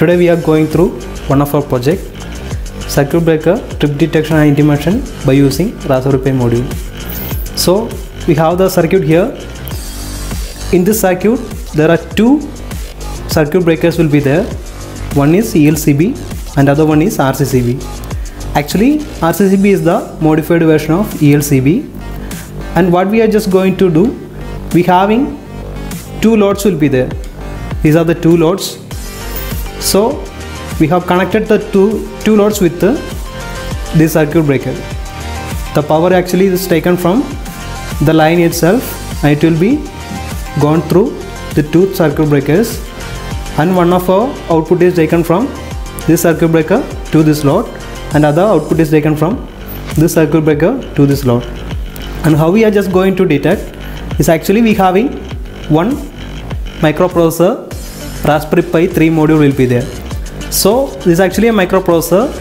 Today we are going through one of our project circuit breaker trip detection and intimation by using Raspberry Pi module. So we have the circuit here. In this circuit there are two circuit breakers will be there. One is ELCB and other one is RCCB. Actually RCCB is the modified version of ELCB and what we are just going to do we having two loads will be there these are the two loads so we have connected the two two loads with the, this circuit breaker. The power actually is taken from the line itself and it will be gone through the two circuit breakers. And one of our output is taken from this circuit breaker to this load and other output is taken from this circuit breaker to this load and how we are just going to detect is actually we having one microprocessor raspberry pi 3 module will be there. So this is actually a microprocessor.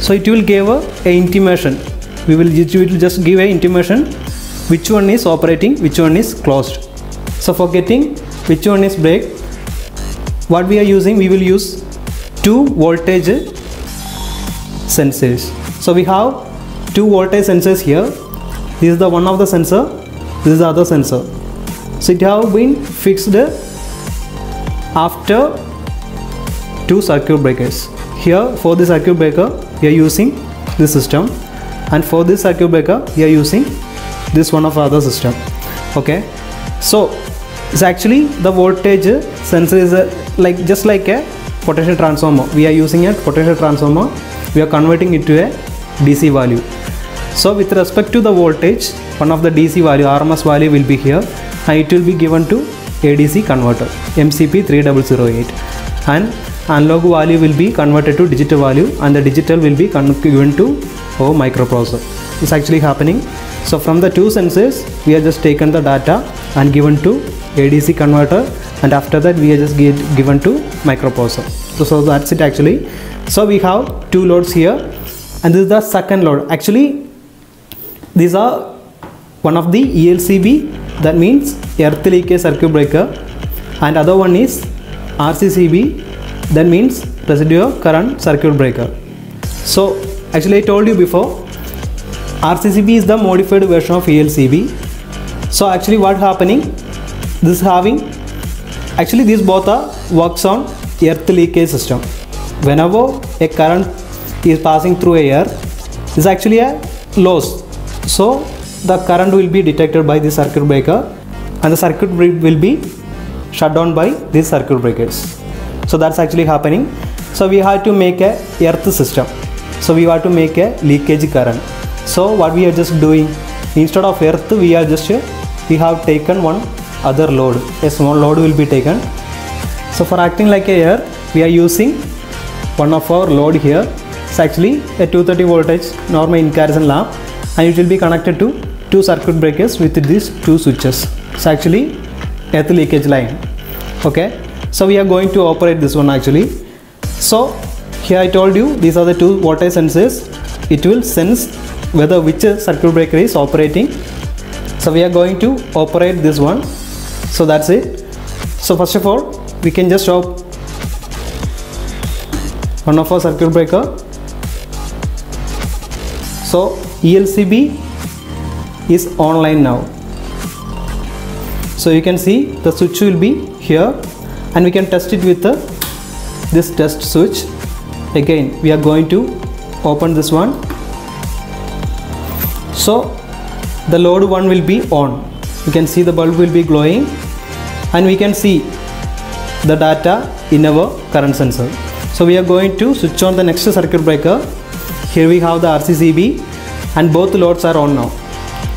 So it will give a, intimation. We will, it will just give a intimation which one is operating which one is closed. So for getting which one is break what we are using we will use two voltage sensors. So we have two voltage sensors here. This is the one of the sensor this is the other sensor. So it have been fixed after two circuit breakers. Here for the circuit breaker we are using this system. And for this circuit breaker we are using this one of other system. Okay? So it's actually the voltage sensor is a, like just like a potential transformer. We are using a potential transformer. We are converting it to a dc value. So with respect to the voltage one of the dc value rms value will be here. And it will be given to adc converter mcp 3008 and analog value will be converted to digital value and the digital will be given to our microprocessor. It's actually happening. So from the two sensors we have just taken the data and given to adc converter and after that we are just get, given to microprocessor. So, so that's it actually. So we have two loads here and this is the second load. Actually these are one of the elcb that means earth leakage circuit breaker and other one is rccb that means residual current circuit breaker. So actually i told you before rccb is the modified version of elcb so actually what happening? This having actually these both are works on earth leakage system. Whenever a current is passing through air is actually a loss. So the current will be detected by the circuit breaker and the circuit will be shut down by these circuit breakers. So that's actually happening. So we have to make a earth system. So we have to make a leakage current. So what we are just doing instead of earth we are just we have taken one other load. A small load will be taken. So for acting like a earth we are using one of our load here. It's actually a 230 voltage normal incandescent lamp and it will be connected to two circuit breakers with these two switches. It's actually earth leakage line. Okay? So we are going to operate this one actually. So here I told you these are the two voltage sensors. It will sense whether which circuit breaker is operating. So we are going to operate this one. So that's it. So first of all we can just stop one of our circuit breaker. So ELCB is online now. So you can see the switch will be here and we can test it with the, this test switch. Again we are going to open this one. So the load one will be on. You can see the bulb will be glowing and we can see the data in our current sensor. So we are going to switch on the next circuit breaker. Here we have the RCCB and both loads are on now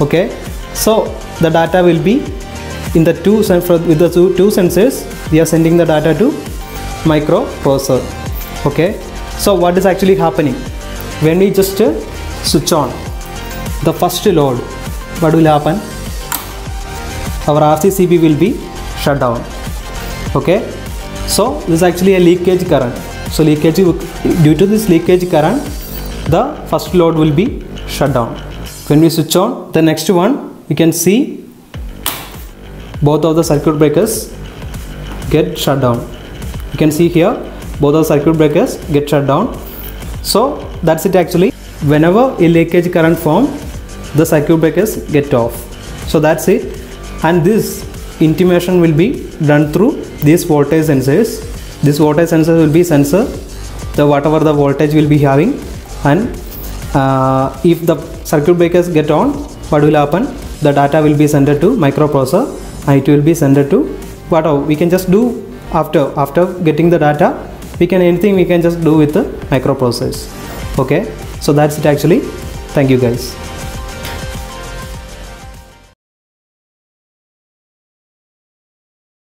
okay? So the data will be in the two with the two, two sensors we are sending the data to microprocessor. Okay? So what is actually happening? When we just uh, switch on the first load what will happen? Our RCCB will be shut down. Okay? So this is actually a leakage current. So leakage due to this leakage current the first load will be shut down when we switch on the next one you can see both of the circuit breakers get shut down. You can see here both of the circuit breakers get shut down. So that's it actually. Whenever a leakage current form the circuit breakers get off. So that's it. And this intimation will be done through these voltage sensors. This voltage sensor will be sensor the whatever the voltage will be having and uh, if the circuit breakers get on what will happen? The data will be sent to microprocessor and it will be sent to whatever we can just do after after getting the data we can anything we can just do with the microprocessors. Okay? So that's it actually. Thank you guys